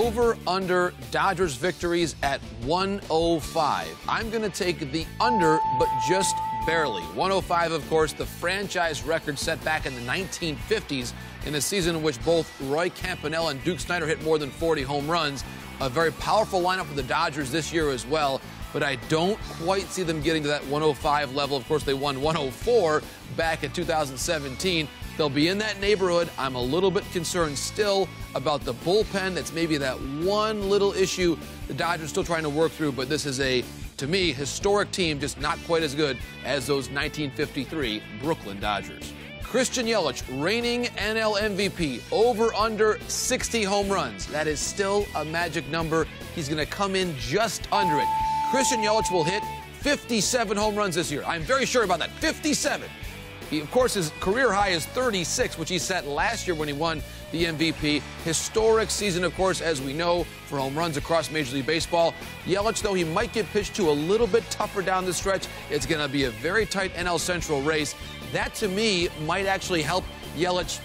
over under Dodgers victories at 105. I'm going to take the under, but just barely. 105, of course, the franchise record set back in the 1950s in a season in which both Roy Campanella and Duke Snider hit more than 40 home runs. A very powerful lineup for the Dodgers this year as well but I don't quite see them getting to that 105 level. Of course, they won 104 back in 2017. They'll be in that neighborhood. I'm a little bit concerned still about the bullpen. That's maybe that one little issue the Dodgers still trying to work through, but this is a, to me, historic team, just not quite as good as those 1953 Brooklyn Dodgers. Christian Yelich, reigning NL MVP, over under 60 home runs. That is still a magic number. He's going to come in just under it. Christian Yelich will hit 57 home runs this year. I'm very sure about that. 57. He, of course, his career high is 36, which he set last year when he won the MVP. Historic season, of course, as we know, for home runs across Major League Baseball. Yelich, though, he might get pitched to a little bit tougher down the stretch. It's going to be a very tight NL Central race. That, to me, might actually help Yelich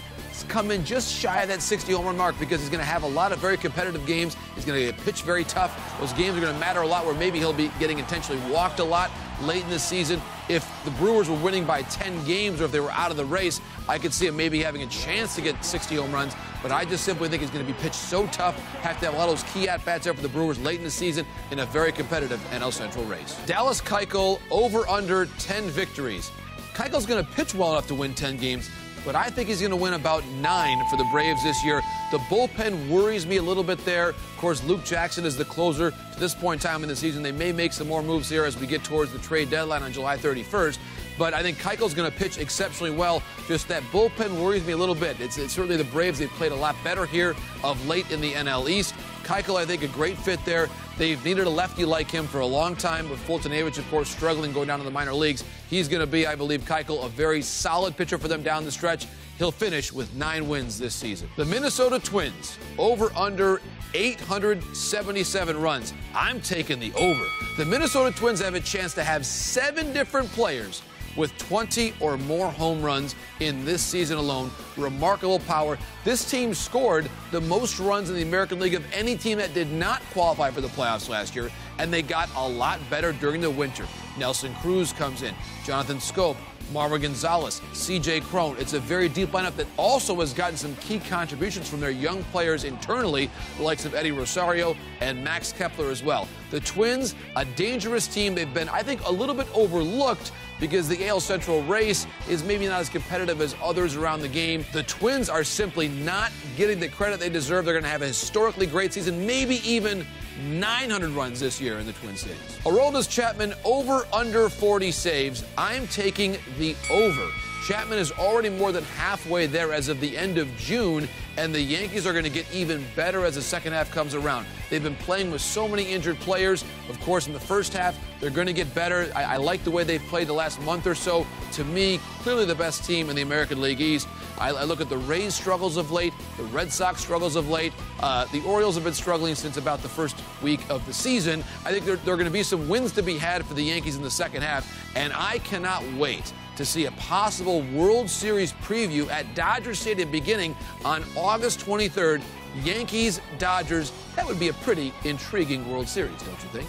come in just shy of that 60 home run mark because he's going to have a lot of very competitive games. He's going to get pitched very tough. Those games are going to matter a lot where maybe he'll be getting intentionally walked a lot late in the season. If the Brewers were winning by 10 games or if they were out of the race, I could see him maybe having a chance to get 60 home runs. But I just simply think he's going to be pitched so tough, have to have a lot of those key at-bats there for the Brewers late in the season in a very competitive NL Central race. Dallas Keuchel over under 10 victories. Keuchel's going to pitch well enough to win 10 games but I think he's going to win about nine for the Braves this year. The bullpen worries me a little bit there. Of course, Luke Jackson is the closer to this point in time in the season. They may make some more moves here as we get towards the trade deadline on July 31st. But I think Keuchel's going to pitch exceptionally well. Just that bullpen worries me a little bit. It's, it's certainly the Braves. They've played a lot better here of late in the NL East. Keuchel, I think, a great fit there. They've needed a lefty like him for a long time, but Foltynewicz, of course, struggling going down to the minor leagues. He's going to be, I believe, Keuchel, a very solid pitcher for them down the stretch. He'll finish with nine wins this season. The Minnesota Twins, over under 877 runs. I'm taking the over. The Minnesota Twins have a chance to have seven different players with 20 or more home runs in this season alone. Remarkable power. This team scored the most runs in the American League of any team that did not qualify for the playoffs last year, and they got a lot better during the winter. Nelson Cruz comes in, Jonathan Schoop, Marwin Gonzalez, CJ Cron. It's a very deep lineup that also has gotten some key contributions from their young players internally, the likes of Eddie Rosario and Max Kepler as well. The Twins, a dangerous team. They've been, I think, a little bit overlooked because the AL Central race is maybe not as competitive as others around the game. The Twins are simply not getting the credit they deserve. They're going to have a historically great season, maybe even 900 runs this year in the Twin Cities. Aroldis Chapman over under 40 saves. I'm taking the over. Chapman is already more than halfway there as of the end of June, and the Yankees are going to get even better as the second half comes around. They've been playing with so many injured players. Of course, in the first half, they're going to get better. I, I like the way they've played the last month or so. To me, clearly the best team in the American League East. I, I look at the Rays' struggles of late, the Red Sox struggles of late. Uh, the Orioles have been struggling since about the first week of the season. I think there, there are going to be some wins to be had for the Yankees in the second half, and I cannot wait to see a possible World Series preview at Dodger Stadium beginning on August 23rd. Yankees, Dodgers. That would be a pretty intriguing World Series, don't you think?